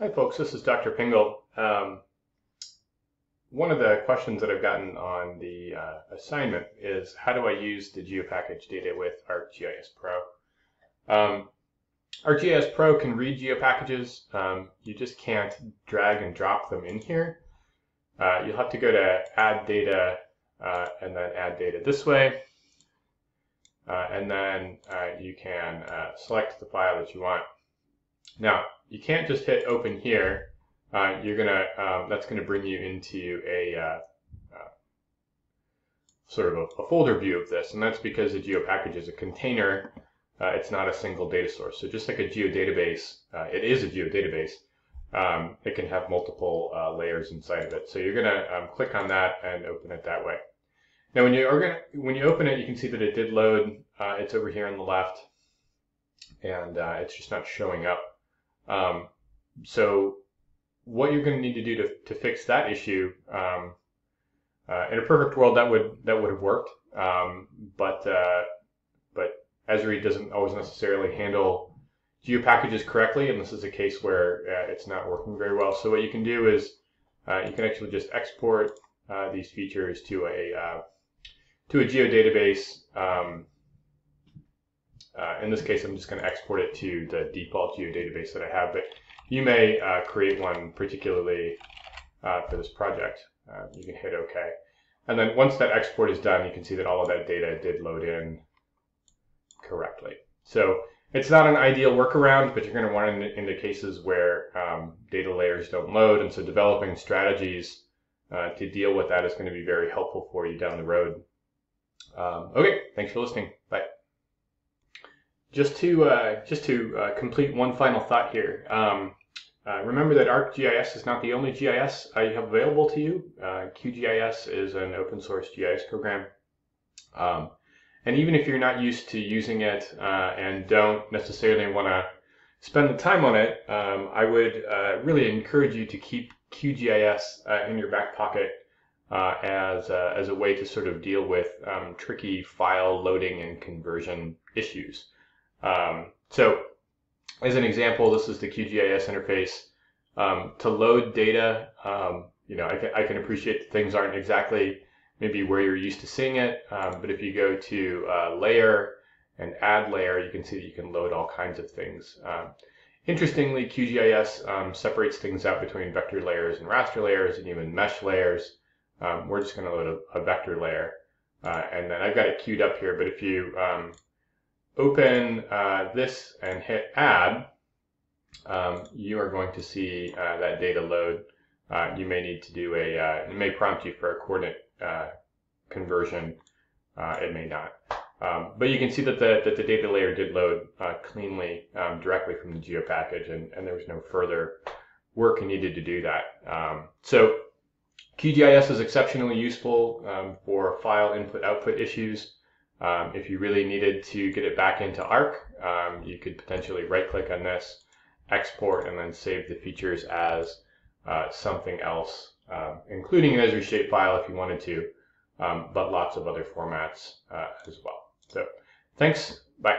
Hi folks, this is Dr. Pingel. Um, one of the questions that I've gotten on the uh, assignment is how do I use the GeoPackage data with ArcGIS Pro? Um, ArcGIS Pro can read GeoPackages. Um, you just can't drag and drop them in here. Uh, you'll have to go to Add Data uh, and then Add Data this way. Uh, and then uh, you can uh, select the file that you want. Now, you can't just hit open here. Uh, you're gonna um, that's gonna bring you into a uh, uh, sort of a, a, folder view of this, and that's because the GeoPackage is a container. Uh, it's not a single data source. So just like a geodatabase, uh, it is a geodatabase. Um, it can have multiple layers inside of it. So you're gonna um, click on that and open it that way. Now, when you are gonna when you open it, you can see that it did load. it's over here on the left, and it's just not showing up. Um, so what you're going to need to do to, to fix that issue, um, uh, in a perfect world, that would that would have worked. Um, but uh, but Esri doesn't always necessarily handle geo packages correctly, and this is a case where uh, it's not working very well. So what you can do is uh, you can actually just export uh, these features to a uh, to a geodatabase. Um, uh, in this case, I'm just going to export it to the default geodatabase that I have, but you may uh, create one particularly uh, for this project. Uh, you can hit OK. And then once that export is done, you can see that all of that data did load in correctly. So it's not an ideal workaround, but you're going to run into, into cases where um, data layers don't load, and so developing strategies uh, to deal with that is going to be very helpful for you down the road. Um, okay, thanks for listening. Bye. Just to uh, just to uh, complete one final thought here. Um, uh, remember that ArcGIS is not the only GIS you have available to you. Uh, QGIS is an open source GIS program. Um, and even if you're not used to using it uh, and don't necessarily want to spend the time on it, um, I would uh, really encourage you to keep QGIS in your back pocket as, as a way to sort of deal with um, tricky file loading and conversion issues. Um, so as an example, this is the QGIS interface. Um, to load data, um, you know, I can, I can appreciate that things aren't exactly maybe where you're used to seeing it, um, but if you go to uh, layer and add layer, you can see that you can load all kinds of things. Um, interestingly, QGIS um, separates things out between vector layers and raster layers and even mesh layers. We're just going to load a, a, vector layer. Uh, and then I've got it queued up here, but if you open uh, this and hit add, um, you are going to see uh, that data load. Uh, you may need to do a, uh, it may prompt you for a coordinate uh, conversion. Uh, it may not. Um, but you can see that the, that the data layer did load cleanly um, directly from the geo package and, and there was no further work needed to do that. Um, so QGIS is exceptionally useful um, for file input output issues. Um, if you really needed to get it back into ARC, um, you could potentially right click on this, export, and then save the features as uh, something else, um, including an Esri shapefile if you wanted to, um, but lots of other formats uh, as well. So thanks, bye.